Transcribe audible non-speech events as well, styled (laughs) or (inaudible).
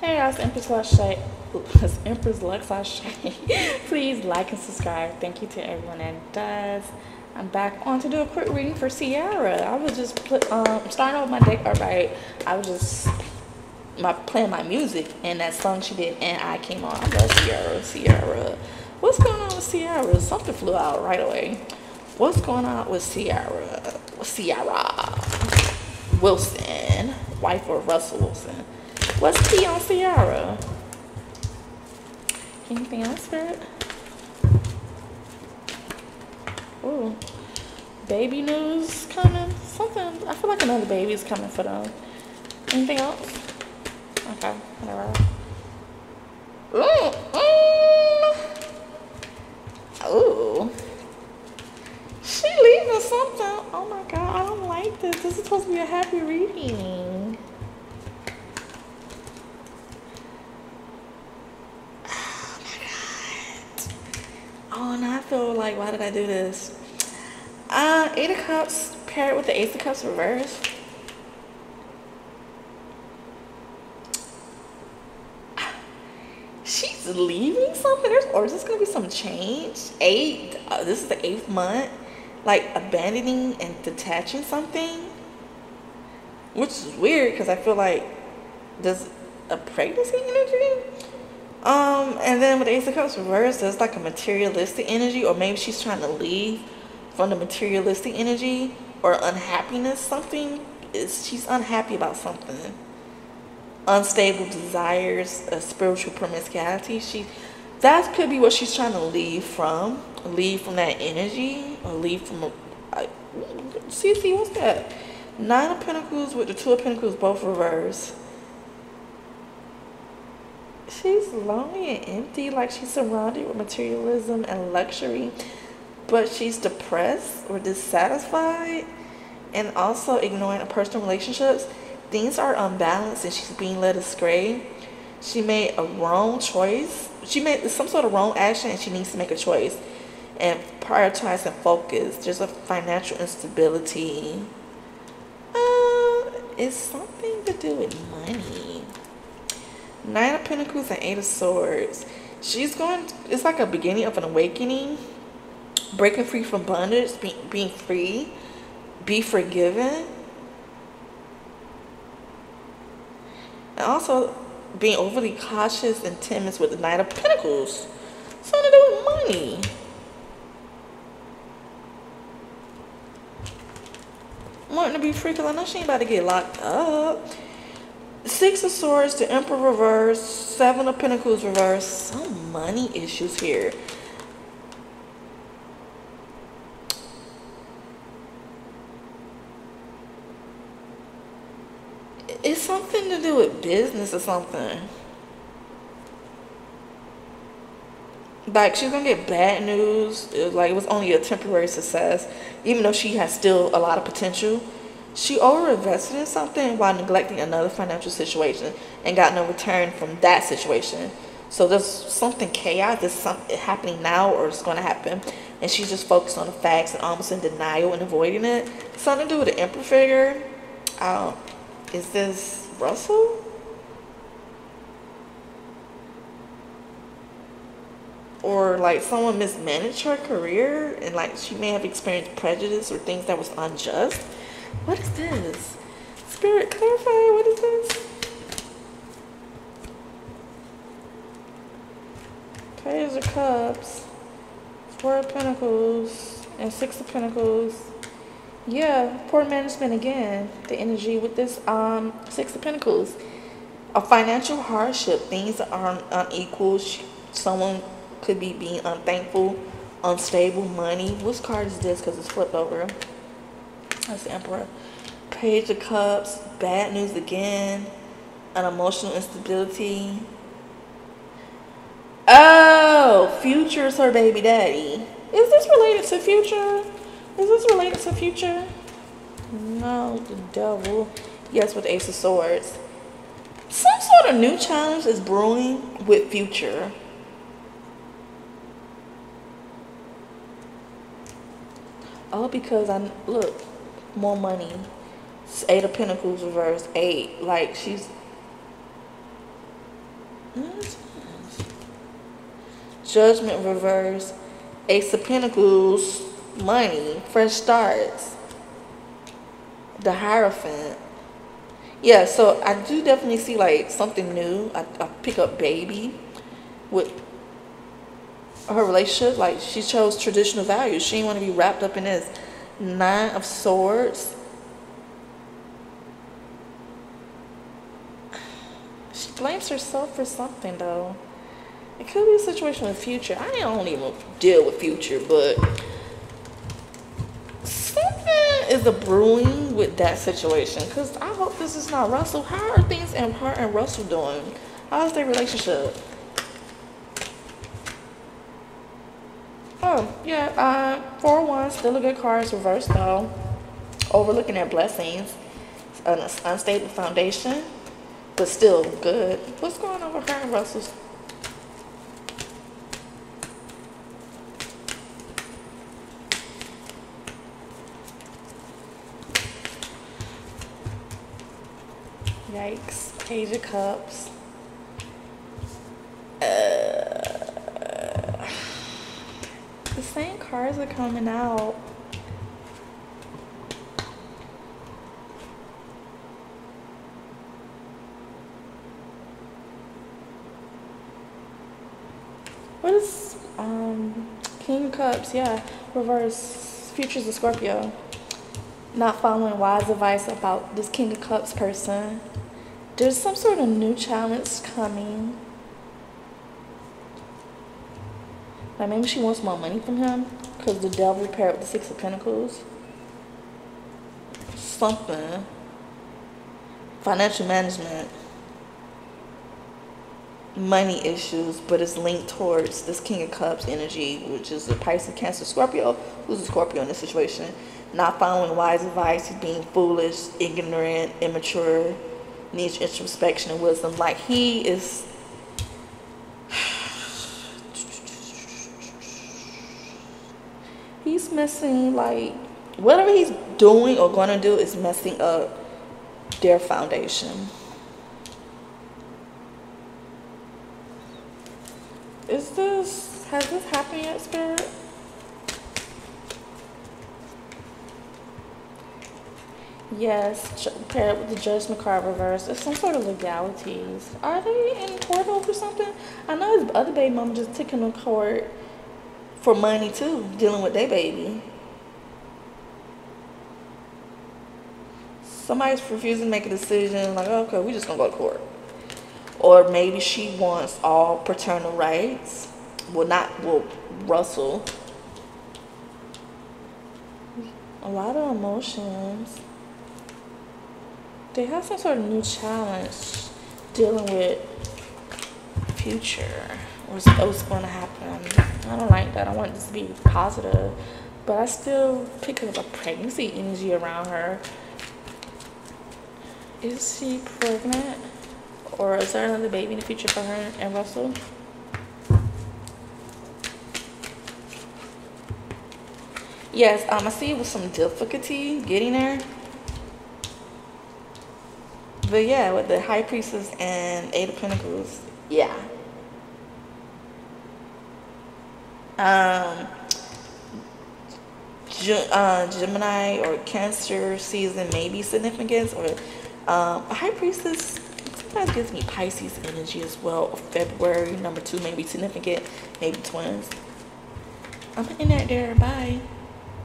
Hey guys, Empress Lux Shay. It's Empress Lux Shay. (laughs) (laughs) Please like and subscribe. Thank you to everyone that does. I'm back on to do a quick reading for Ciara. I was just put, um, starting off my deck. Alright, I was just my playing my music and that song she did and I came on. I love Ciara. Ciara. What's going on with Ciara? Something flew out right away. What's going on with Ciara? Ciara Wilson, wife of Russell Wilson. What's tea on Ciara? Anything else, Spirit? Ooh. Baby news coming. Something. I feel like another baby is coming for them. Anything else? Okay, whatever. Ooh. Mm. Ooh. She leaving something. Oh my god, I don't like this. This is supposed to be a happy reading. Oh, and I feel like, why did I do this? Uh, Eight of Cups paired with the Ace of Cups reverse. (sighs) She's leaving something, or is this gonna be some change? Eight. Uh, this is the eighth month, like abandoning and detaching something, which is weird because I feel like does a pregnancy energy um, and then with the Ace of Cups reversed, there's like a materialistic energy, or maybe she's trying to leave from the materialistic energy or unhappiness. Something is she's unhappy about something. Unstable desires, a spiritual promiscuity. She that could be what she's trying to leave from. Leave from that energy, or leave from a. I, see, what's that? Nine of Pentacles with the Two of Pentacles both reversed she's lonely and empty, like she's surrounded with materialism and luxury, but she's depressed or dissatisfied and also ignoring personal relationships. Things are unbalanced and she's being led astray. She made a wrong choice. She made some sort of wrong action and she needs to make a choice and prioritize and focus. There's a financial instability. Uh, it's something to do with money. Nine of Pentacles and Eight of Swords. She's going, it's like a beginning of an awakening, breaking free from bondage, be, being free, be forgiven. And also being overly cautious and timid with the Knight of Pentacles. Something to do with money. Wanting to be free because I know she ain't about to get locked up. Six of Swords, the Emperor reverse, Seven of Pentacles reverse. Some money issues here. It's something to do with business or something. Like she's gonna get bad news. Like it was only a temporary success, even though she has still a lot of potential. She overinvested in something while neglecting another financial situation and got no return from that situation. So there's something chaos that's something happening now or it's going to happen. And she's just focused on the facts and almost in denial and avoiding it. Something to do with the emperor figure. Um, is this Russell? Or like someone mismanaged her career and like she may have experienced prejudice or things that was unjust. What is this? Spirit, clarify. What is this? Page of Cups, Four of Pentacles, and Six of Pentacles. Yeah, poor management again. The energy with this um Six of Pentacles. A financial hardship. Things are unequal. Someone could be being unthankful, unstable, money. Which card is this? Because it's flipped over. That's the Emperor. Page of Cups, bad news again, an emotional instability. Oh, Future's her baby daddy. Is this related to Future? Is this related to Future? No, the devil. Yes, with Ace of Swords. Some sort of new challenge is brewing with Future. Oh, because I look more money. Eight of Pentacles reversed. Eight. Like she's mm. Judgment reverse. Ace of Pentacles. Money. Fresh starts. The Hierophant. Yeah, so I do definitely see like something new. I, I pick up baby with her relationship. Like she chose traditional values. She didn't want to be wrapped up in this nine of swords. She blames herself for something though. It could be a situation with future. I don't even deal with future, but something is a brewing with that situation. Cause I hope this is not Russell. How are things and her and Russell doing? How's their relationship? Oh, yeah, uh, 4 1, still a good card. It's reversed though. Overlooking their blessings. An unstable foundation, but still good. What's going on with her and Russell's? Yikes. Page of Cups. Cars are coming out. What is um King of Cups? Yeah, reverse futures of Scorpio. Not following wise advice about this King of Cups person. There's some sort of new challenge coming. Like maybe she wants more money from him because the devil paired with the Six of Pentacles. Something. Financial management. Money issues, but it's linked towards this King of Cups energy, which is a Pisces, Cancer, Scorpio. Who's a Scorpio in this situation? Not following wise advice, he's being foolish, ignorant, immature, needs introspection and wisdom. Like he is messing like whatever he's doing or gonna do is messing up their foundation. Is this has this happened yet, Spirit? Yes, paired with the Judgment card reverse. There's some sort of legalities. Are they in court over something? I know his other baby mama just took him to court for money too, dealing with their baby. Somebody's refusing to make a decision, like, okay, we're just gonna go to court. Or maybe she wants all paternal rights. Well, not, well, Russell. A lot of emotions. They have some sort of new challenge dealing with future what's, what's going to happen. I don't like that. I want this to be positive. But I still pick up a pregnancy energy around her. Is she pregnant? Or is there another baby in the future for her and Russell? Yes, um, I see it with some difficulty getting there. But yeah, with the High Priestess and Eight of Pentacles, yeah. Um, uh, Gemini or Cancer season may be significant, or um, High Priestess sometimes gives me Pisces energy as well. February number two maybe significant, maybe twins. I'm in that there. Bye.